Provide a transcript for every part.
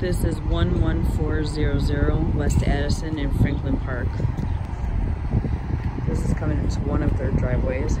This is 11400 West Addison in Franklin Park. This is coming into one of their driveways.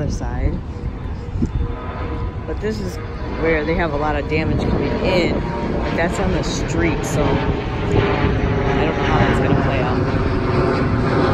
Other side. But this is where they have a lot of damage coming in. But that's on the street, so I don't know how that's gonna play out.